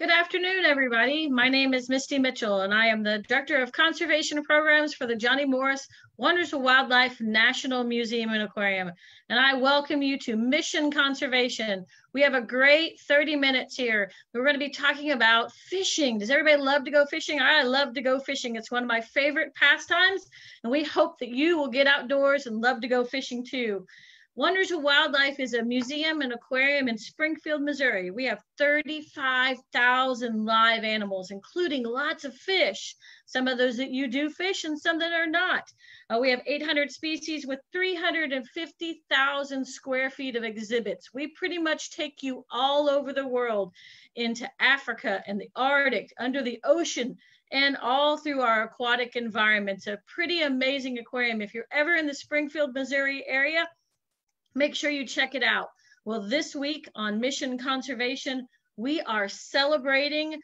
Good afternoon, everybody. My name is Misty Mitchell, and I am the Director of Conservation Programs for the Johnny Morris Wonders of Wildlife National Museum and Aquarium. And I welcome you to Mission Conservation. We have a great 30 minutes here. We're going to be talking about fishing. Does everybody love to go fishing? I love to go fishing. It's one of my favorite pastimes, and we hope that you will get outdoors and love to go fishing too. Wonders of Wildlife is a museum and aquarium in Springfield, Missouri. We have 35,000 live animals, including lots of fish, some of those that you do fish and some that are not. Uh, we have 800 species with 350,000 square feet of exhibits. We pretty much take you all over the world into Africa and the Arctic, under the ocean, and all through our aquatic environments. A pretty amazing aquarium. If you're ever in the Springfield, Missouri area, Make sure you check it out. Well, this week on Mission Conservation, we are celebrating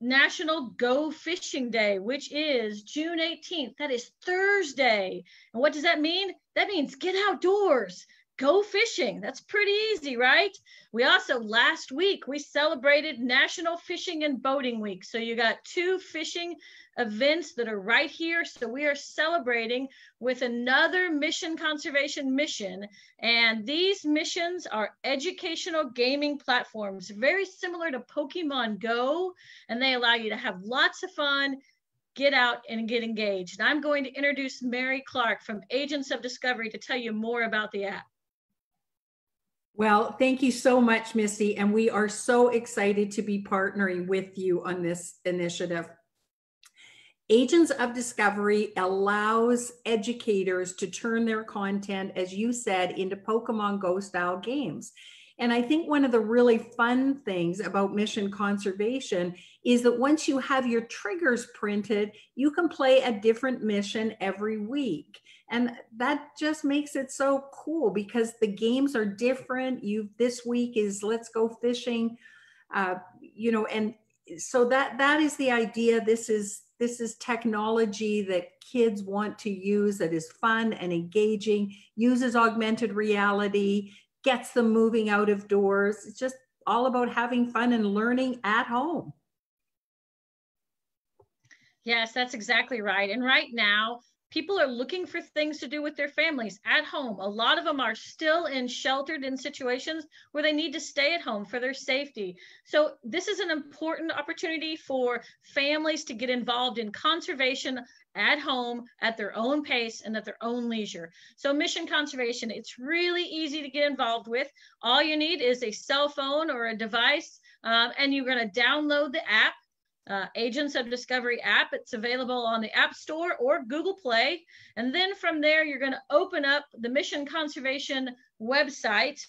National Go Fishing Day, which is June 18th. That is Thursday. And what does that mean? That means get outdoors go fishing. That's pretty easy, right? We also, last week, we celebrated National Fishing and Boating Week. So you got two fishing events that are right here. So we are celebrating with another mission conservation mission. And these missions are educational gaming platforms, very similar to Pokemon Go. And they allow you to have lots of fun, get out and get engaged. And I'm going to introduce Mary Clark from Agents of Discovery to tell you more about the app. Well, thank you so much, Misty. And we are so excited to be partnering with you on this initiative. Agents of Discovery allows educators to turn their content, as you said, into Pokemon Go style games. And I think one of the really fun things about mission conservation is that once you have your triggers printed, you can play a different mission every week. And that just makes it so cool because the games are different. You this week is let's go fishing, uh, you know, and so that that is the idea. This is this is technology that kids want to use that is fun and engaging, uses augmented reality, gets them moving out of doors. It's just all about having fun and learning at home. Yes, that's exactly right. And right now, people are looking for things to do with their families at home. A lot of them are still in sheltered in situations where they need to stay at home for their safety. So this is an important opportunity for families to get involved in conservation at home at their own pace and at their own leisure. So mission conservation, it's really easy to get involved with. All you need is a cell phone or a device um, and you're gonna download the app uh, Agents of Discovery app. It's available on the App Store or Google Play. And then from there, you're going to open up the Mission Conservation website.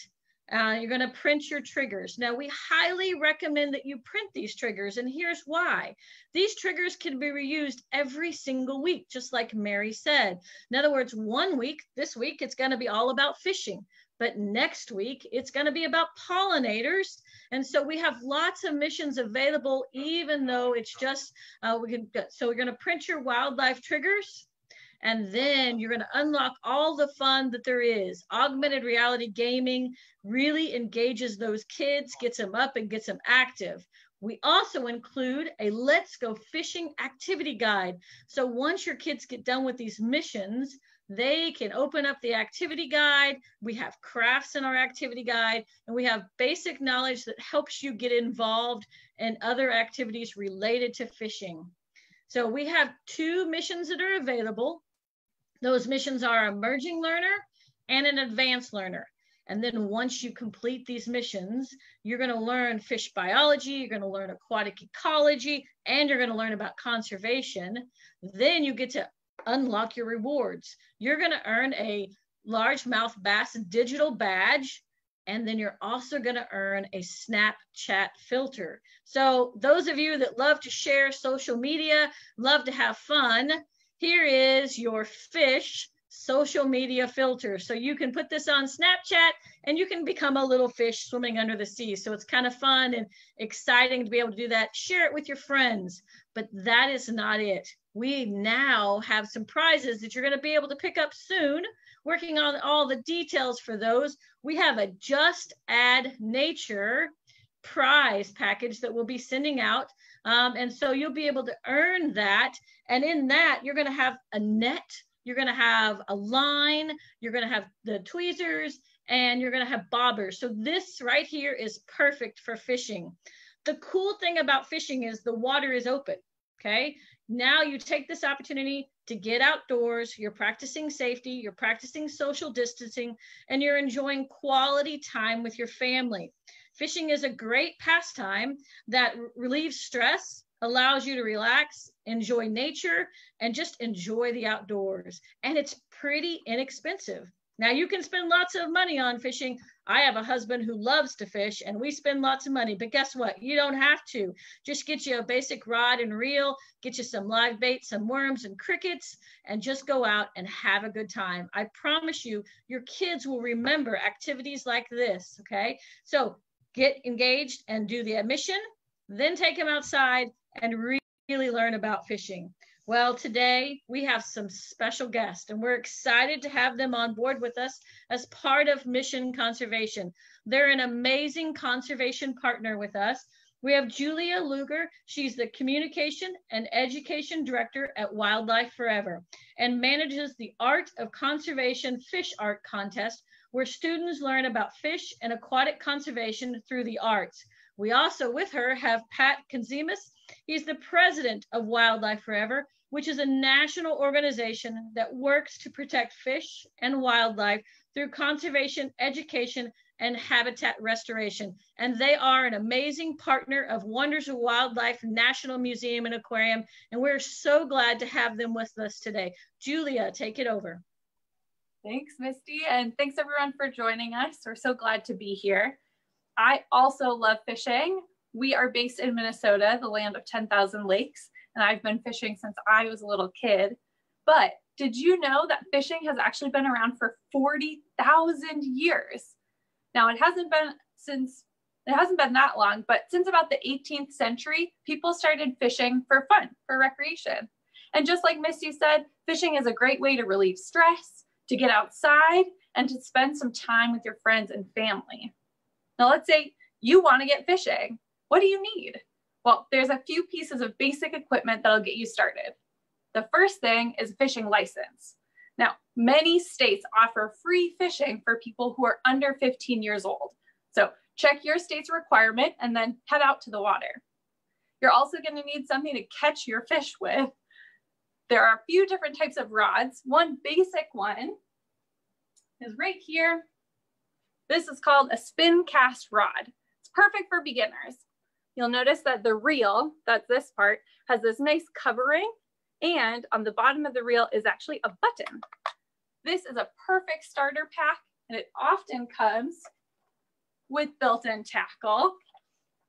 Uh, you're going to print your triggers. Now, we highly recommend that you print these triggers, and here's why. These triggers can be reused every single week, just like Mary said. In other words, one week, this week, it's going to be all about fishing. But next week, it's going to be about pollinators. And so we have lots of missions available, even though it's just, uh, we can, so we're going to print your wildlife triggers. And then you're going to unlock all the fun that there is. Augmented reality gaming really engages those kids, gets them up and gets them active. We also include a Let's Go Fishing activity guide. So once your kids get done with these missions, they can open up the activity guide. We have crafts in our activity guide, and we have basic knowledge that helps you get involved in other activities related to fishing. So we have two missions that are available. Those missions are emerging learner and an advanced learner. And then once you complete these missions, you're going to learn fish biology, you're going to learn aquatic ecology, and you're going to learn about conservation. Then you get to unlock your rewards. You're going to earn a largemouth bass digital badge, and then you're also going to earn a Snapchat filter. So, those of you that love to share social media, love to have fun, here is your fish social media filter. So you can put this on Snapchat and you can become a little fish swimming under the sea. So it's kind of fun and exciting to be able to do that. Share it with your friends. But that is not it. We now have some prizes that you're going to be able to pick up soon. Working on all the details for those. We have a Just Add Nature prize package that we'll be sending out. Um, and so you'll be able to earn that. And in that, you're going to have a net, you're going to have a line, you're going to have the tweezers, and you're going to have bobbers. So this right here is perfect for fishing. The cool thing about fishing is the water is open. Okay. Now you take this opportunity to get outdoors, you're practicing safety, you're practicing social distancing, and you're enjoying quality time with your family. Fishing is a great pastime that relieves stress, allows you to relax, enjoy nature, and just enjoy the outdoors. And it's pretty inexpensive. Now you can spend lots of money on fishing. I have a husband who loves to fish and we spend lots of money, but guess what? You don't have to. Just get you a basic rod and reel, get you some live bait, some worms and crickets, and just go out and have a good time. I promise you, your kids will remember activities like this. Okay. So get engaged and do the admission, then take them outside and really learn about fishing. Well, today we have some special guests, and we're excited to have them on board with us as part of Mission Conservation. They're an amazing conservation partner with us. We have Julia Luger. She's the Communication and Education Director at Wildlife Forever and manages the Art of Conservation Fish Art Contest, where students learn about fish and aquatic conservation through the arts. We also, with her, have Pat Conzemius. He's the president of Wildlife Forever which is a national organization that works to protect fish and wildlife through conservation, education, and habitat restoration. And they are an amazing partner of Wonders of Wildlife National Museum and Aquarium. And we're so glad to have them with us today. Julia, take it over. Thanks, Misty. And thanks everyone for joining us. We're so glad to be here. I also love fishing. We are based in Minnesota, the land of 10,000 lakes and I've been fishing since I was a little kid. But did you know that fishing has actually been around for 40,000 years? Now, it hasn't been since it hasn't been that long, but since about the 18th century, people started fishing for fun, for recreation. And just like Misty said, fishing is a great way to relieve stress, to get outside, and to spend some time with your friends and family. Now, let's say you want to get fishing. What do you need? Well, there's a few pieces of basic equipment that'll get you started. The first thing is a fishing license. Now, many states offer free fishing for people who are under 15 years old. So check your state's requirement and then head out to the water. You're also gonna need something to catch your fish with. There are a few different types of rods. One basic one is right here. This is called a spin cast rod. It's perfect for beginners you'll notice that the reel, that's this part, has this nice covering and on the bottom of the reel is actually a button. This is a perfect starter pack and it often comes with built-in tackle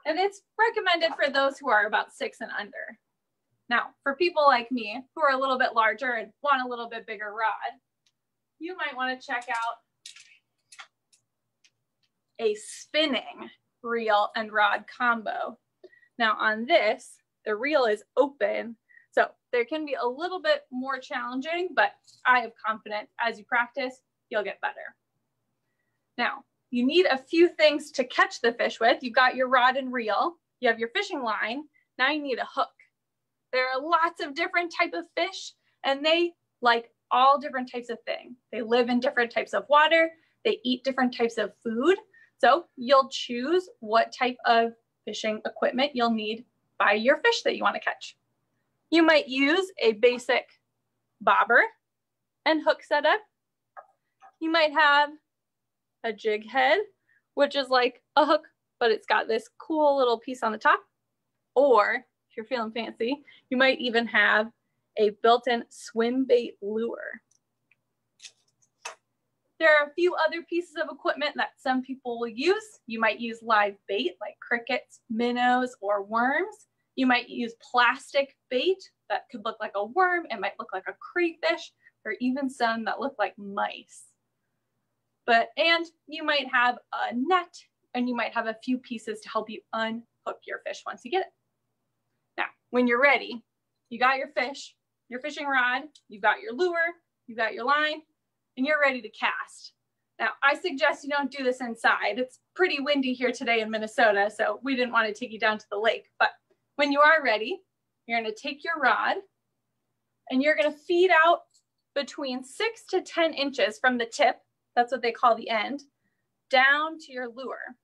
and it's recommended for those who are about six and under. Now, for people like me who are a little bit larger and want a little bit bigger rod, you might want to check out a spinning reel and rod combo. Now on this, the reel is open, so there can be a little bit more challenging, but I have confidence as you practice, you'll get better. Now, you need a few things to catch the fish with. You've got your rod and reel, you have your fishing line, now you need a hook. There are lots of different type of fish and they like all different types of things. They live in different types of water, they eat different types of food, so you'll choose what type of fishing equipment you'll need by your fish that you want to catch. You might use a basic bobber and hook setup. You might have a jig head, which is like a hook, but it's got this cool little piece on the top. Or if you're feeling fancy, you might even have a built-in swim bait lure. There are a few other pieces of equipment that some people will use. You might use live bait like crickets, minnows, or worms. You might use plastic bait that could look like a worm. It might look like a crayfish or even some that look like mice. But, and you might have a net and you might have a few pieces to help you unhook your fish once you get it. Now, when you're ready, you got your fish, your fishing rod, you've got your lure, you've got your line, and you're ready to cast. Now, I suggest you don't do this inside. It's pretty windy here today in Minnesota, so we didn't want to take you down to the lake. But when you are ready, you're going to take your rod and you're going to feed out between six to 10 inches from the tip, that's what they call the end, down to your lure.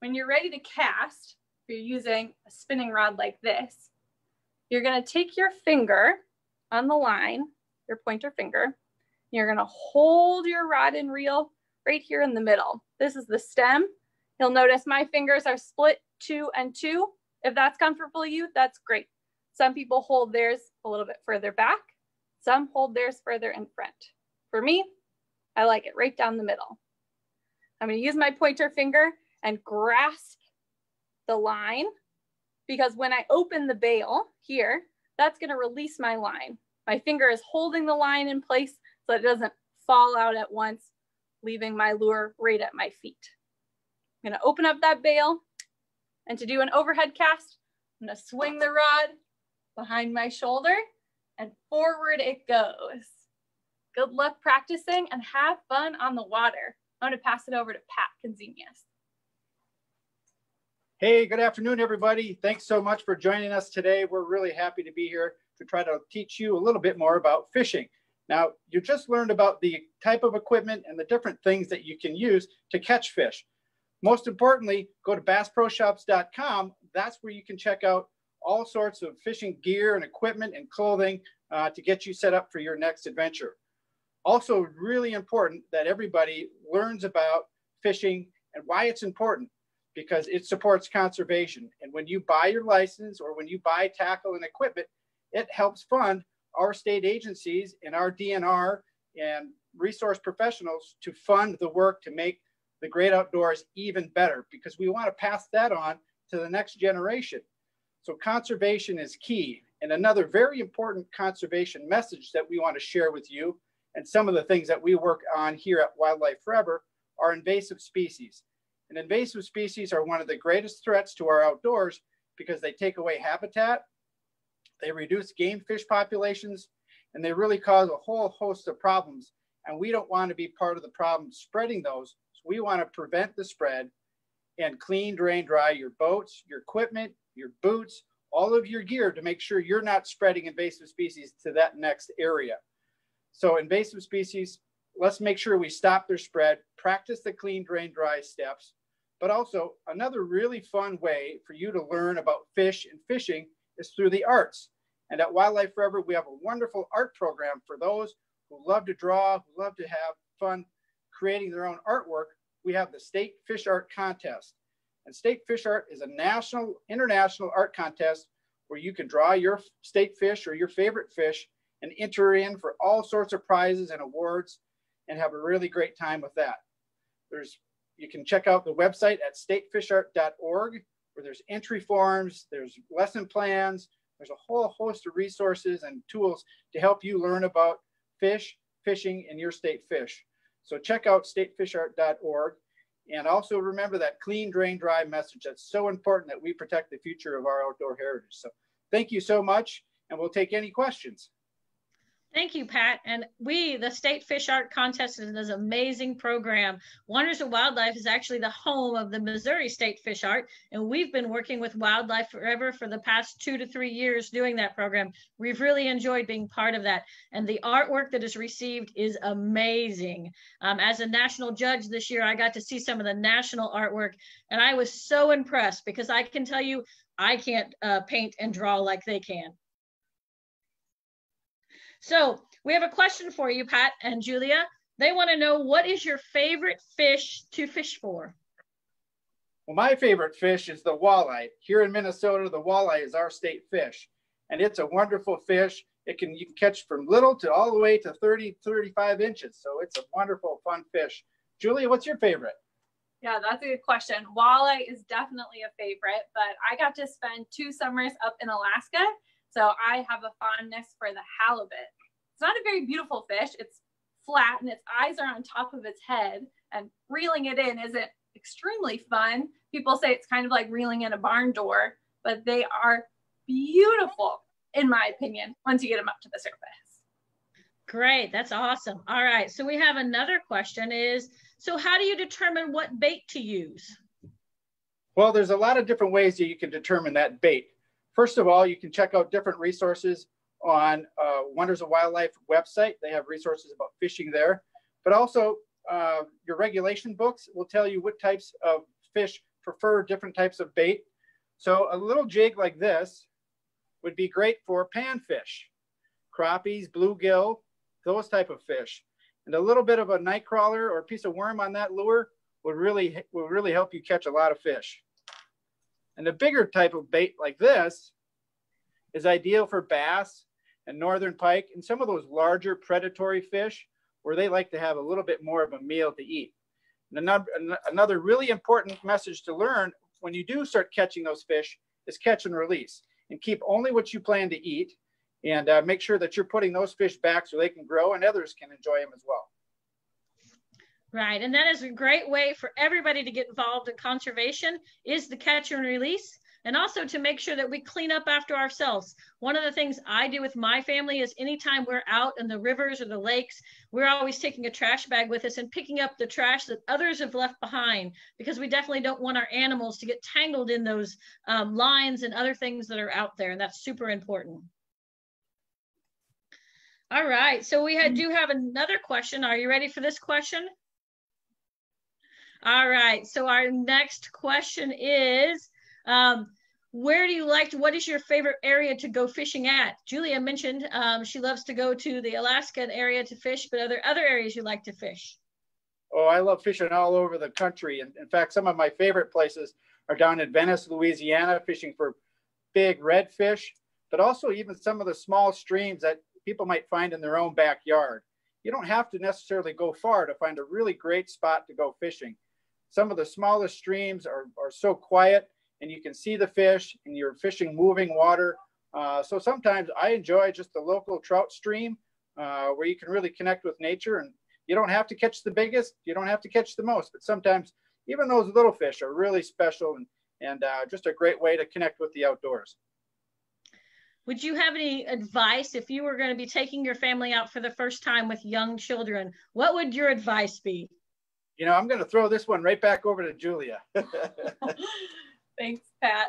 When you're ready to cast, if you're using a spinning rod like this, you're going to take your finger on the line, your pointer finger, you're going to hold your rod and reel right here in the middle. This is the stem. You'll notice my fingers are split two and two. If that's comfortable to you, that's great. Some people hold theirs a little bit further back. Some hold theirs further in front. For me, I like it right down the middle. I'm gonna use my pointer finger and grasp the line because when I open the bail here, that's gonna release my line. My finger is holding the line in place so it doesn't fall out at once, leaving my lure right at my feet. I'm gonna open up that bail and to do an overhead cast, I'm gonna swing the rod behind my shoulder and forward it goes. Good luck practicing and have fun on the water. I'm gonna pass it over to Pat Conzemius. Hey, good afternoon, everybody. Thanks so much for joining us today. We're really happy to be here to try to teach you a little bit more about fishing. Now, you just learned about the type of equipment and the different things that you can use to catch fish. Most importantly, go to bassproshops.com. That's where you can check out all sorts of fishing gear and equipment and clothing uh, to get you set up for your next adventure. Also, really important that everybody learns about fishing and why it's important because it supports conservation. And when you buy your license or when you buy tackle and equipment, it helps fund our state agencies and our DNR and resource professionals to fund the work to make the great outdoors even better because we want to pass that on to the next generation. So conservation is key. And another very important conservation message that we want to share with you and some of the things that we work on here at Wildlife Forever are invasive species. And invasive species are one of the greatest threats to our outdoors because they take away habitat, they reduce game fish populations, and they really cause a whole host of problems. And we don't want to be part of the problem spreading those. So we want to prevent the spread and clean, drain, dry your boats, your equipment, your boots, all of your gear to make sure you're not spreading invasive species to that next area. So invasive species, let's make sure we stop their spread, practice the clean, drain, dry steps, but also another really fun way for you to learn about fish and fishing is through the arts. And at Wildlife Forever, we have a wonderful art program for those who love to draw, who love to have fun creating their own artwork. We have the State Fish Art Contest. And State Fish Art is a national, international art contest where you can draw your state fish or your favorite fish and enter in for all sorts of prizes and awards and have a really great time with that. There's you can check out the website at statefishart.org where there's entry forms, there's lesson plans, there's a whole host of resources and tools to help you learn about fish, fishing, and your state fish. So check out statefishart.org. And also remember that clean, drain, dry message. That's so important that we protect the future of our outdoor heritage. So thank you so much, and we'll take any questions. Thank you, Pat. And we, the State Fish Art Contest, is an amazing program. Wonders of Wildlife is actually the home of the Missouri State Fish Art, and we've been working with Wildlife Forever for the past two to three years doing that program. We've really enjoyed being part of that, and the artwork that is received is amazing. Um, as a national judge this year, I got to see some of the national artwork, and I was so impressed because I can tell you I can't uh, paint and draw like they can. So we have a question for you, Pat and Julia. They want to know what is your favorite fish to fish for? Well, my favorite fish is the walleye. Here in Minnesota, the walleye is our state fish, and it's a wonderful fish. It can you can catch from little to all the way to 30, 35 inches. So it's a wonderful, fun fish. Julia, what's your favorite? Yeah, that's a good question. Walleye is definitely a favorite, but I got to spend two summers up in Alaska so I have a fondness for the halibut. It's not a very beautiful fish. It's flat and its eyes are on top of its head and reeling it in isn't extremely fun. People say it's kind of like reeling in a barn door, but they are beautiful in my opinion once you get them up to the surface. Great, that's awesome. All right, so we have another question is, so how do you determine what bait to use? Well, there's a lot of different ways that you can determine that bait. First of all, you can check out different resources on uh, Wonders of Wildlife website. They have resources about fishing there, but also uh, your regulation books will tell you what types of fish prefer different types of bait. So a little jig like this would be great for panfish, crappies, bluegill, those type of fish. And a little bit of a night crawler or a piece of worm on that lure would really, would really help you catch a lot of fish. And the bigger type of bait like this is ideal for bass and northern pike and some of those larger predatory fish where they like to have a little bit more of a meal to eat. And another, another really important message to learn when you do start catching those fish is catch and release and keep only what you plan to eat and uh, make sure that you're putting those fish back so they can grow and others can enjoy them as well. Right, and that is a great way for everybody to get involved in conservation is the catch and release and also to make sure that we clean up after ourselves. One of the things I do with my family is anytime we're out in the rivers or the lakes, we're always taking a trash bag with us and picking up the trash that others have left behind because we definitely don't want our animals to get tangled in those um, lines and other things that are out there. And that's super important. All right, so we had, do have another question. Are you ready for this question? All right, so our next question is, um, where do you like to, what is your favorite area to go fishing at? Julia mentioned um, she loves to go to the Alaskan area to fish, but are there other areas you like to fish? Oh, I love fishing all over the country. And in fact, some of my favorite places are down in Venice, Louisiana, fishing for big redfish, but also even some of the small streams that people might find in their own backyard. You don't have to necessarily go far to find a really great spot to go fishing. Some of the smallest streams are, are so quiet and you can see the fish and you're fishing moving water. Uh, so sometimes I enjoy just the local trout stream uh, where you can really connect with nature and you don't have to catch the biggest, you don't have to catch the most, but sometimes even those little fish are really special and, and uh, just a great way to connect with the outdoors. Would you have any advice if you were going to be taking your family out for the first time with young children? What would your advice be? You know, I'm going to throw this one right back over to Julia. Thanks, Pat.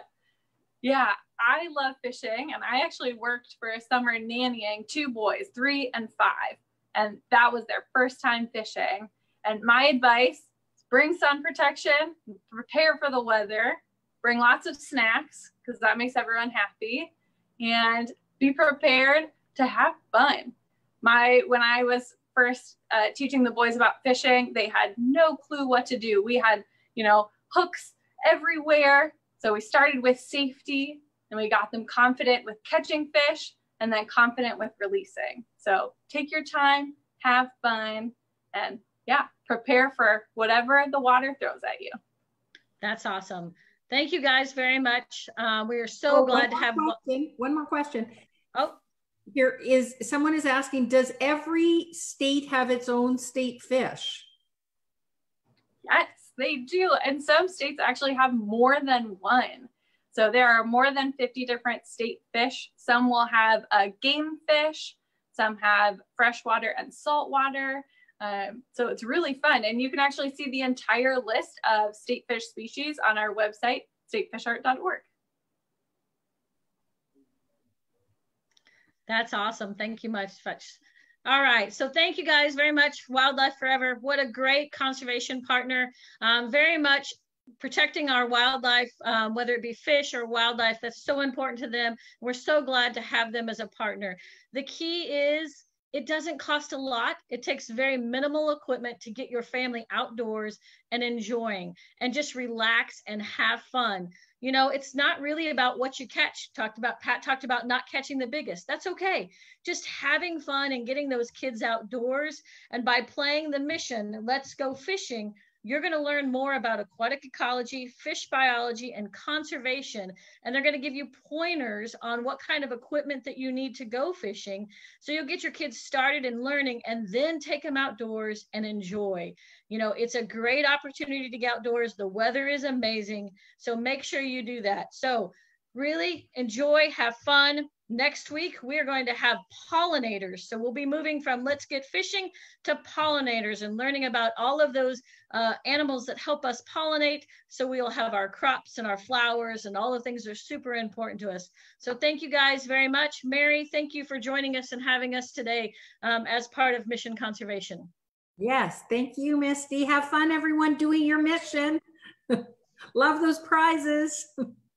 Yeah, I love fishing, and I actually worked for a summer nannying two boys, three and five, and that was their first time fishing. And my advice bring sun protection, prepare for the weather, bring lots of snacks because that makes everyone happy, and be prepared to have fun. My when I was first uh, teaching the boys about fishing, they had no clue what to do. We had, you know, hooks everywhere, so we started with safety and we got them confident with catching fish and then confident with releasing. So take your time, have fun, and yeah, prepare for whatever the water throws at you. That's awesome. Thank you guys very much. Uh, we are so oh, glad to have question. one more question. Oh, here is someone is asking, does every state have its own state fish? Yes. They do. And some states actually have more than one. So there are more than 50 different state fish. Some will have a game fish, some have freshwater and saltwater. Um, so it's really fun. And you can actually see the entire list of state fish species on our website, statefishart.org. That's awesome. Thank you much. All right. So thank you guys very much. Wildlife Forever. What a great conservation partner. Um, very much protecting our wildlife, um, whether it be fish or wildlife, that's so important to them. We're so glad to have them as a partner. The key is it doesn't cost a lot. It takes very minimal equipment to get your family outdoors and enjoying and just relax and have fun. You know, it's not really about what you catch. Talked about Pat talked about not catching the biggest. That's okay. Just having fun and getting those kids outdoors and by playing the mission, let's go fishing, you're going to learn more about aquatic ecology, fish biology, and conservation. And they're going to give you pointers on what kind of equipment that you need to go fishing. So you'll get your kids started in learning and then take them outdoors and enjoy. You know, it's a great opportunity to get outdoors. The weather is amazing. So make sure you do that. So really enjoy, have fun. Next week, we are going to have pollinators. So we'll be moving from let's get fishing to pollinators and learning about all of those uh, animals that help us pollinate. So we'll have our crops and our flowers and all the things that are super important to us. So thank you guys very much. Mary, thank you for joining us and having us today um, as part of Mission Conservation. Yes, thank you, Misty. Have fun, everyone, doing your mission. Love those prizes.